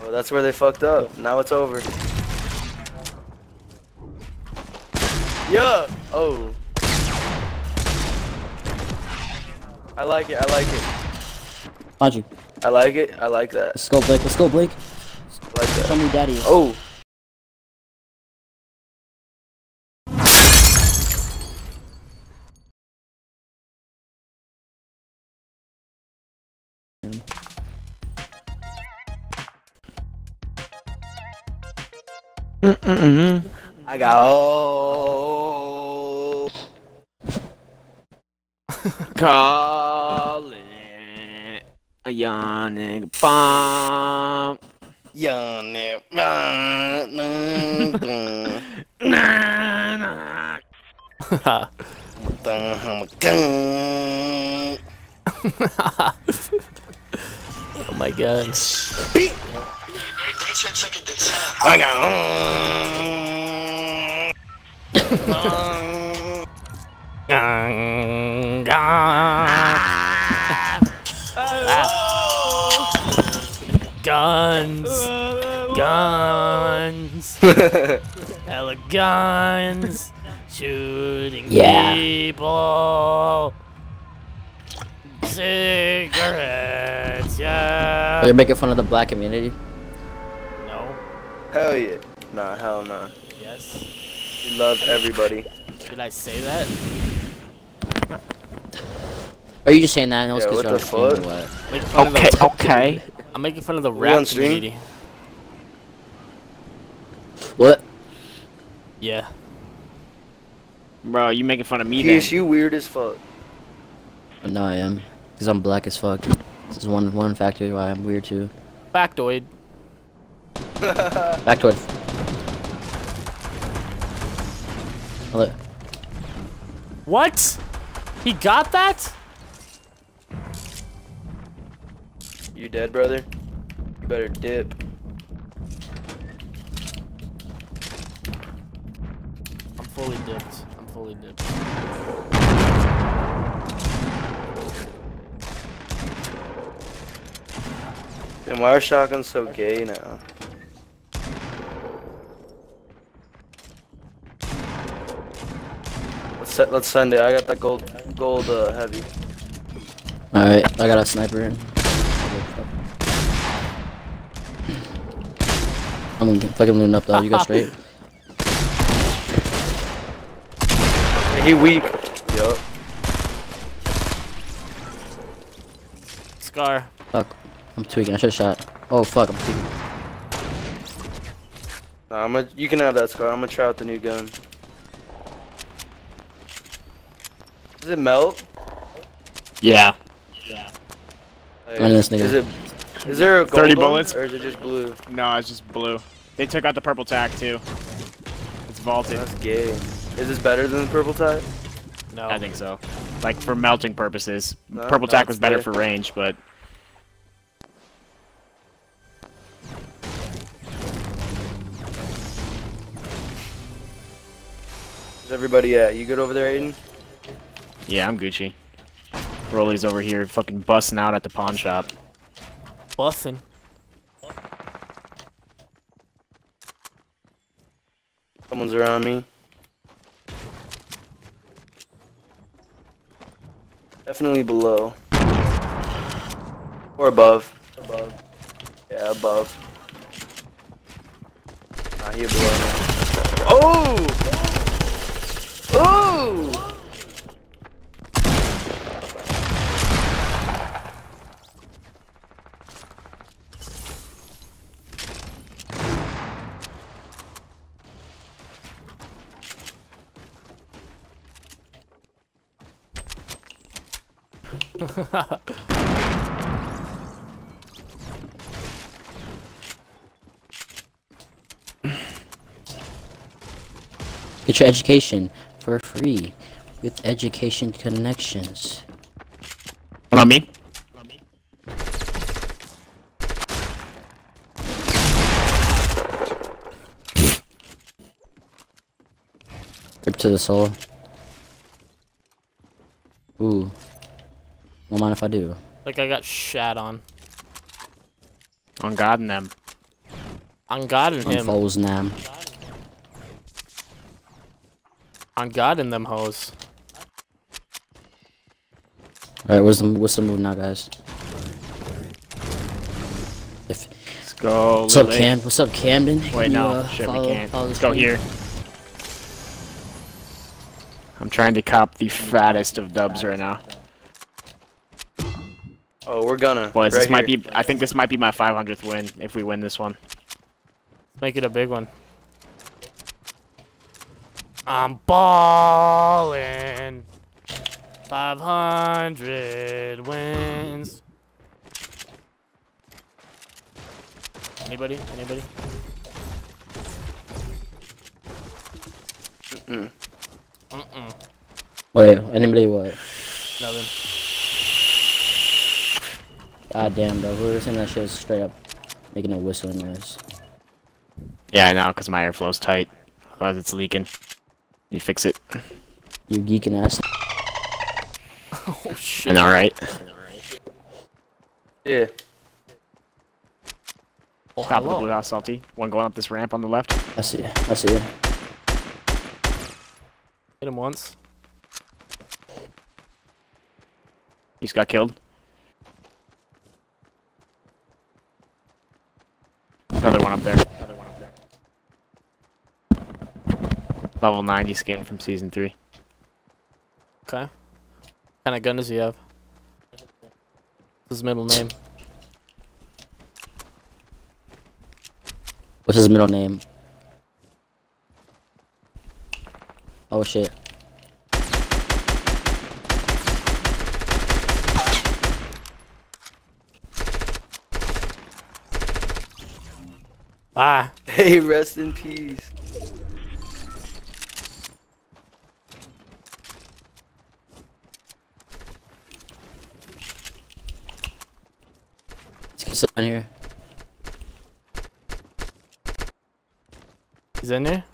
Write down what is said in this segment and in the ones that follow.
Well, that's where they fucked up. Now it's over. Yeah. Oh. I like it. I like it. You. I like it. I like that. Let's go, Blake. Let's go, Blake. I like Show that. me who daddy. Oh. Is. Oh. I got oh. Call it a yawning bomb. Young nip. Nah, nah. Oh my god. I got. Guns. Guns. Hella guns. Shooting Yeah. people. Cigarettes, yeah. You're making fun of the black community. No. Hell yeah. Nah, hell nah. Yes. We love everybody. Did I say that? Are you just saying that? I know it's Yeah, because what you're on the stream what? Okay, the, okay. I'm making fun of the We rap stream? community. What? Yeah. Bro, you making fun of me then? Peace, you weird as fuck. No, I am. Because I'm black as fuck. This is one one factor why I'm weird too. Factoid. Back to it. Look. What? He got that? You dead, brother? You better dip. I'm fully dipped. I'm fully dipped. And why are shotguns so gay now? Let's set, let's send it. I got that gold gold uh, heavy. Alright, I got a sniper in. I'm fucking looting up though. You go straight. Hey, he weak. Yup. Scar. Fuck. I'm tweaking. I should have shot. Oh fuck. I'm tweaking. Nah, I'm a, you can have that scar. I'm gonna try out the new gun. Does it melt? Yeah. Like, I know this nigga. Is it? Is there a gold 30 bullets? or is it just blue? No, it's just blue. They took out the purple tack too. It's vaulted. That's gay. Is this better than the purple tack? No. I think so. Like for melting purposes. No, purple tack was better fair. for range, but Where's everybody at? You good over there, Aiden? Yeah, I'm Gucci. Rolly's over here fucking busting out at the pawn shop. Bussin'. Someone's around me. Definitely below. Or above. Above. Yeah, above. Nah, he below me. Oh! Oh! Get your education for free with Education Connections. What on me? Rip to the soul. Ooh. Don't mind if I do. Like I got shat on. On God and them. On God and On him. foes nam. On God and them hoes. Alright, what's the what's the move now, guys? If Let's go. what's up, Cam? What's up, Camden? Wait, Can you, no. uh, Shit, follow- we can't. Let's go here. I'm trying to cop the fattest of dubs right now. Oh, we're gonna. Boys, right this might be. I think this might be my 500th win if we win this one. Make it a big one. I'm balling. 500 wins. Anybody? Anybody? Mm. Mm-mm. Wait, anybody what? Nothing. God damn, bro. Whoever's saying that shit is straight up making a whistling noise. Yeah, I know, because my airflow's tight. Otherwise, it's leaking. You fix it. You geeking ass. Oh shit. And alright. Yeah. Oh, Top of the blue house, salty. One going up this ramp on the left. I see. you. I see. you. Hit him once. He just got killed. Another one up there. Another one up there. Level 90 skin from season 3. Okay. What kind of gun does he have? What's his middle name? What's his middle name? Oh shit. Ah. Hey, rest in peace. Let's get sit down here. He's in there?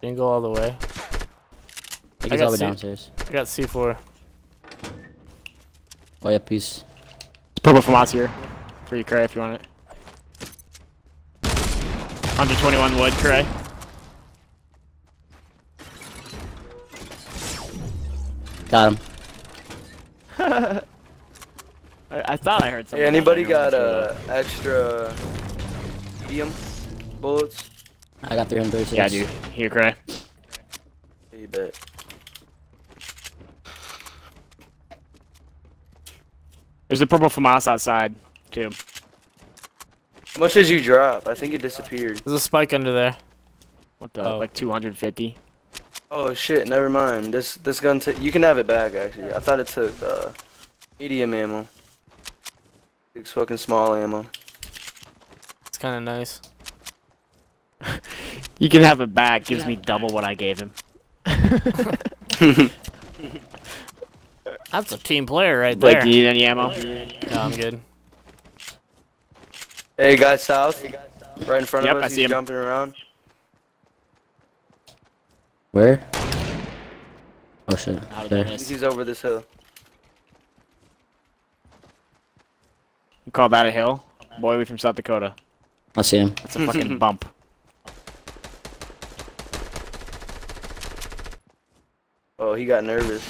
Didn't go all the way. He I gets got all the way C- downstairs. I got C4. Oh yeah, peace. It's Purple from us here. For you, Cray, if you want it. 121 wood, Cray. Got him. I, I thought I heard Hey, something. anybody got uh extra medium bullets? I got 336. Yeah, dude. Here, Cray. Yeah, you bet. There's a purple from us outside, too. How much did you drop? I think it disappeared. There's a spike under there. What the? Oh. Like 250. Oh shit, never mind. This this gun t you can have it back actually. I thought it took uh medium ammo. It's fucking small ammo. It's kind of nice. You can have it back. Gives me double what I gave him. That's a team player right Blake, there. do you need any ammo? No, I'm good. Hey guys south. Right in front Yep, of I us, see he's him. jumping around. Where? Oh shit. There. He's over this hill. You call that a hill? Boy, we from South Dakota. I see him. That's a fucking bump. Oh, he got nervous.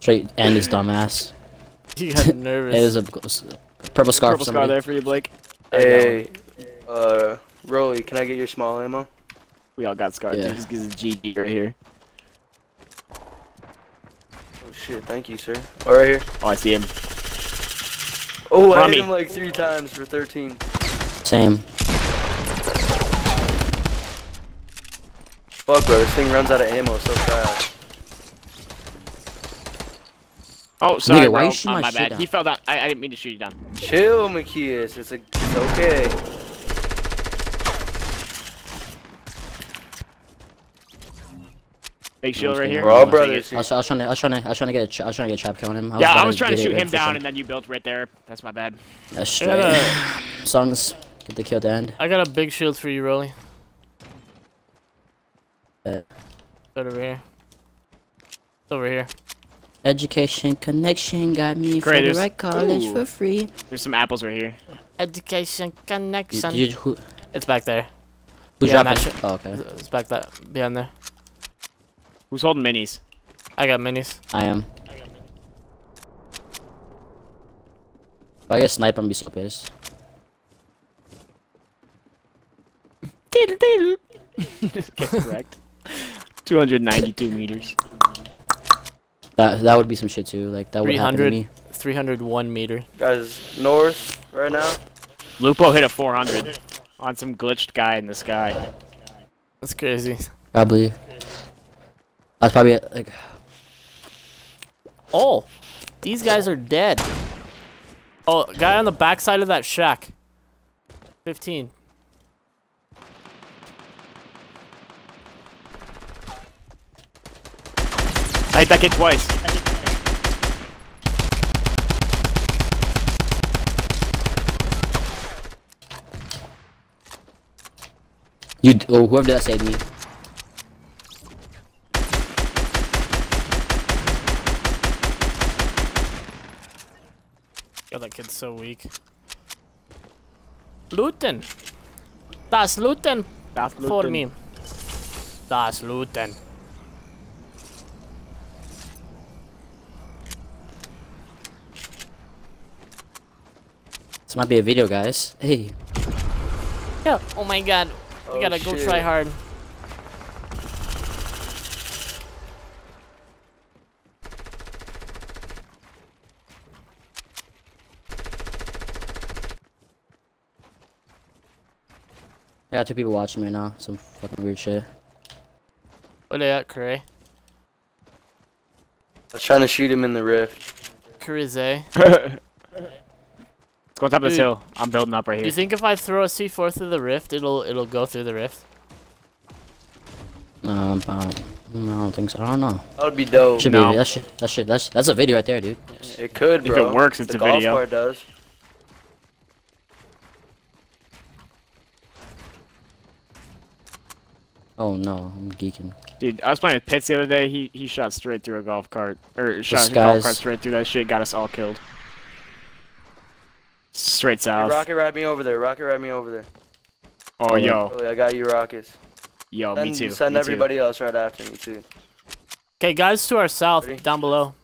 Straight and his dumbass. You got It nervous. is a purple scarf. Purple for scar somebody. there for you, Blake. Hey, uh, Rolly, can I get your small ammo? We all got scars. Yeah. Just gives a GG right here. Oh shit, thank you, sir. Oh, right here. Oh, I see him. Oh, I Rummy. hit him like three times for 13. Same. Fuck, bro, this thing runs out of ammo so fast. Oh, sorry, why bro. you shoot Oh, my my bad. down? He fell down. I, I didn't mean to shoot you down. Chill, Macias. It's, a, it's okay. Big shield right here. We're all I'll brothers. I was, I was trying to, I was trying to, I was trying to get a, ch- I was trying to get a trap kill on him. Yeah, I was trying to shoot him down, some- and then you built right there. That's my bad. That's I got, straight. Songs. Get the kill at the end. I got a big shield for you, Rolly. Uh, Right over here. It's over here. Education connection got me for Great, the right college Ooh. for free. There's some apples right here. Education connection. did you, who It's back there. who Yeah, dropped that it? shit. Oh, okay. It's back that behind there. Who's holding minis? I got minis. I am. If I get sniped, I'm gonna be so pissed. Get correct. 292 meters. That that would be some shit too. Like that would happen to 300. me. 301 meter. Guys, north right now. Lupo hit a 400 on some glitched guy in the sky. That's crazy. Probably. That's probably it, like. Oh, these guys are dead. Oh, guy on the backside of that shack. 15. I hit that kid twice. You oh, whoever did that saved me. Yo, that kid's so weak. Looten. Das Looten That's for me. Das Looten. This might be a video, guys. Hey, Yeah. Oh my god. We Oh, gotta go oh, try hard. I got two people watching me now. Some fucking weird shit. Where they at, Cray? I was trying to shoot him in the rift. Crazy. Let's go on top of this Dude. hill. I'm building up right here. Do you think if I throw a C4 through the rift, it'll it'll go through the rift? Um, um, I don't think so. I don't know. That would be dope. Should No. be. That shit. That shit. That's that's a video right there, dude. It could, If it works, it's the a golf video. part does. Oh no, I'm geeking. Dude, I was playing with Pitts the other day. He he shot straight through a golf cart. Or shot a golf cart straight through that shit. Got us all killed. Straight Hey, south. rocket ride me over there. Rocket ride me over there. Oh, oh yo. Oh, really, I got you, rockets. Yo, Send, me too. Send me too. everybody else right after me too. Okay, guys to our south, Ready? down below.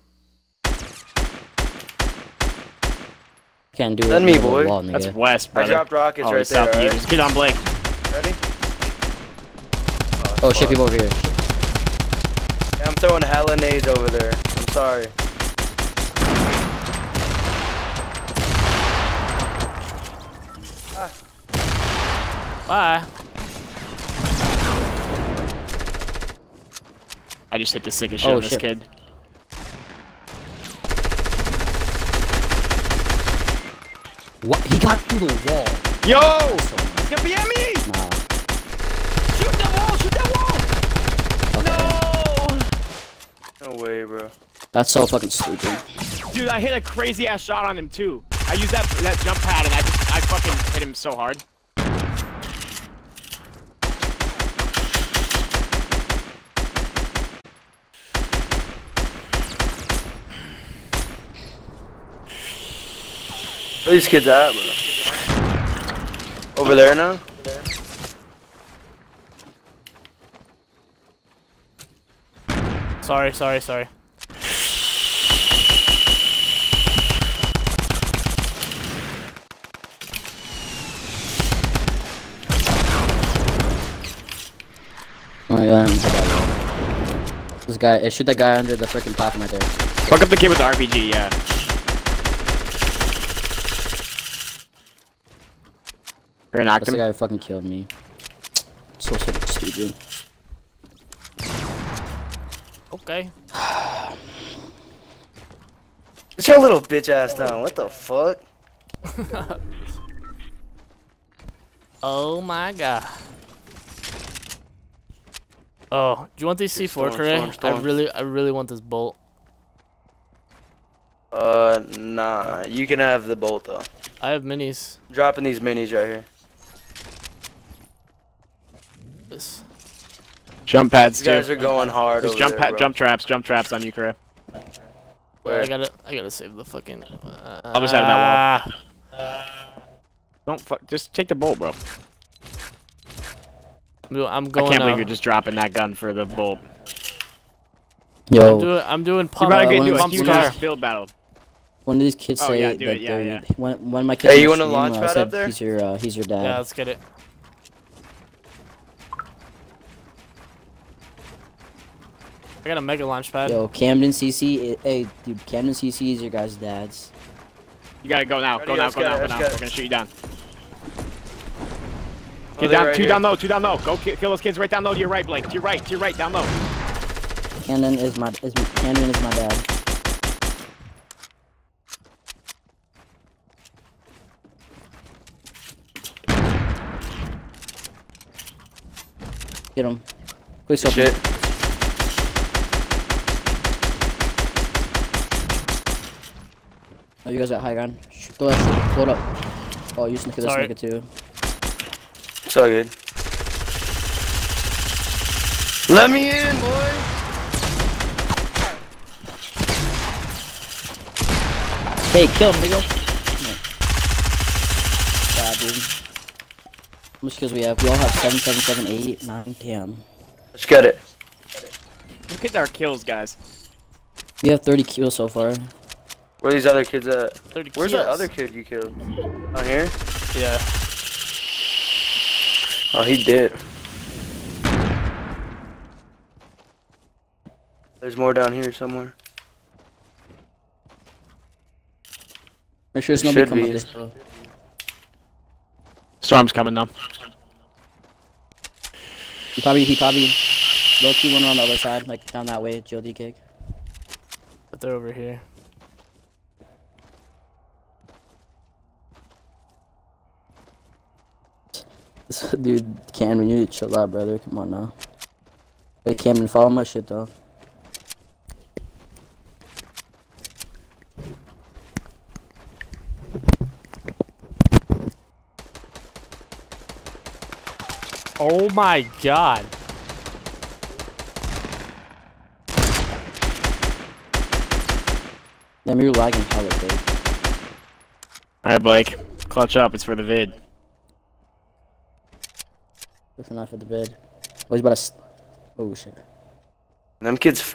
Can't do it. Send me, over the boy. Wall, That's nigga. west, I dropped rockets oh, right south there. of you. Alright? Just get on Blake. Ready? Oh shit, people over here. Yeah, I'm throwing hella nades over there. I'm sorry. Bye. I just hit the sickest oh, shit Oh, on this shit. kid. What? He got through the wall. Yo! He's gonna be at me! Nah. Shoot that wall! Shoot that wall! No! No way, bro. That's so fucking stupid. Dude, I hit a crazy ass shot on him too. I used that that jump pad and I just I fucking hit him so hard. Where these kids at, bro? Over there now? Sorry, sorry, sorry. Oh my god. I'm so bad. This guy, shoot that guy under the freaking platform right there. Fuck up the kid with the RPG, yeah. You're an That's actor. the guy who fucking killed me. So fucking stupid. Okay. Get your little bitch ass down. What the fuck? Oh my god. Oh, do you want these C4, Storm, Cray? storm, storm. I really, I really want this bolt. Uh, nah. You can have the bolt though. I have minis. Dropping these minis right here. This. Jump pads These guys too. are going hard There's over jump there, pad, bro. jump traps, jump traps on you, Kara. Where? I gotta, I gotta save the fucking. Uh, Other side of that wall. Don't fuck. Just take the bolt, bro. I'm I can't believe uh, you're just dropping that gun for the bolt. I'm Yo, doing, I'm doing You pump. better uh, get one into a of huge these- ass build battle. one of these kids Oh, say yeah, that do it, yeah, they're yeah. when when my kids Hey, you want a stream, launch uh, pad up there? He's your uh, he's your dad. Yeah, let's get it. I got a mega launch pad. Yo, Camden CC, eh, hey dude, Camden CC is your guys' dad's. You gotta go now. Ready, Go now. Go go, now. Go let's now. We're gonna shoot you down. Oh, Get they're down. right two here. down low. Two down low. Go ki- kill those kids right down low to your right, Blake. To your right. To your right. Down low. Camden is my is Camden is my dad. Get him. Quick stop. Shit. Oh, you guys got high ground. Sh- Throw that shit. Blow it up. Oh, you snicker this Sorry. snicker too. It's all good. Let me in, boy. Hey, kill him, nigga. Bad, dude. How much kills we have? We all have 7, 7, 7, 8, 9, 10. Let's get it. Look at our kills, guys. We have 30 kills so far. Where are these other kids at? 30 Where's that other kid you killed? Out here? Yeah. Oh, he did. There's more down here somewhere. Make sure there's Should nobody coming be. up this hill. Storm's coming now. He probably, he probably, low key went on the other side, like down that way, GLD kick. But they're over here. dude, Cameron, you need to chill out, brother. Come on now. Hey, Cameron, follow my shit though. Oh my god. Damn, you're lagging hella big. Alright, Blake. Clutch up. It's for the vid. Looking not for the bed. Oh, he's about to. s- Oh shit. Them kids.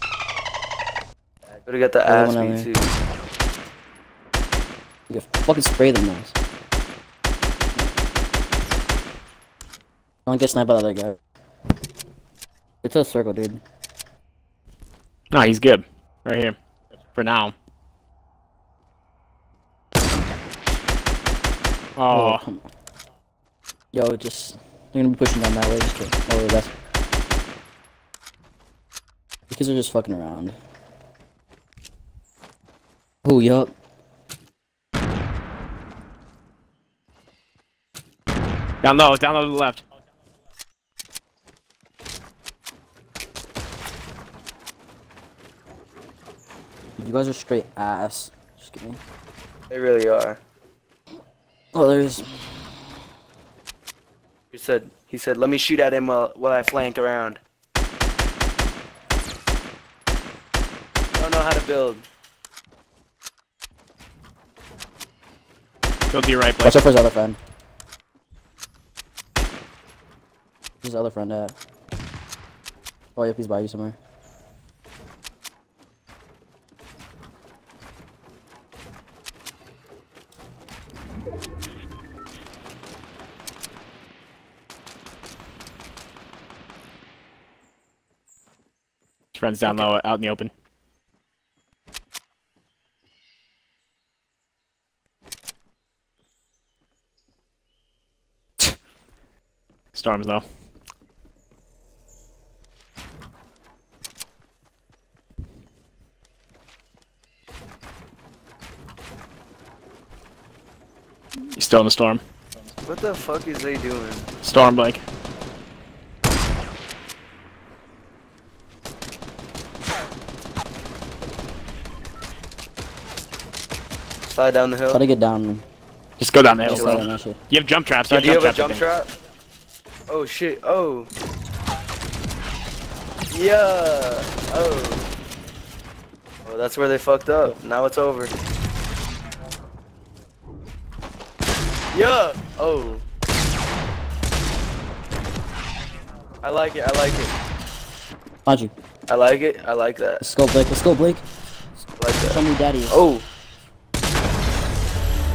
Could have got the Other ass beat too. You can fucking spray them now. Don't get sniped by the other guy. It's a circle, dude. No, he's good. Right here. For now. Oh, come on. Yo, just they're gonna be pushing down that way. Just kidding. Oh, that's because they're just fucking around. Oh, yup. down low. Down low to the left. You guys are straight ass. Just kidding. They really are. Oh, there's. He said. He said, "Let me shoot at him while while I flank around." Don't know how to build. Go to your right, Blake. Watch out for his other friend. His other friend at. Oh, yep, he's by you somewhere. His friend's down low, out in the open. Storms though. He's still in the storm. What the fuck is they doing? Storm, Blake. Slide down the hill. Try to get down. Just go down the hill. Just bro. slide that shit. You have jump traps. Yeah, You do you have a jump trap? Oh shit! Oh. Yeah. Oh. Oh, that's where they fucked up. Now it's over. Yeah. Oh. I like it. I like it. Behind you. I like it. I like that. Let's go, Blake. Let's go, Blake. I like Show me daddy. Oh.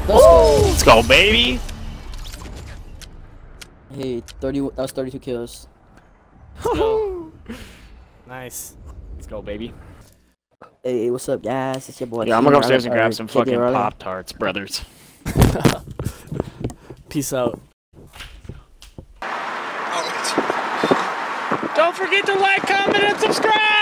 Let's go. Let's go, baby. Hey, 30. That was 32 kills. Nice. Let's go, baby. Hey, what's up, guys? It's your boy. Yeah, I'm gonna go upstairs and grab some fucking Pop Tarts, brothers. Peace out. Don't forget to like, comment, and subscribe!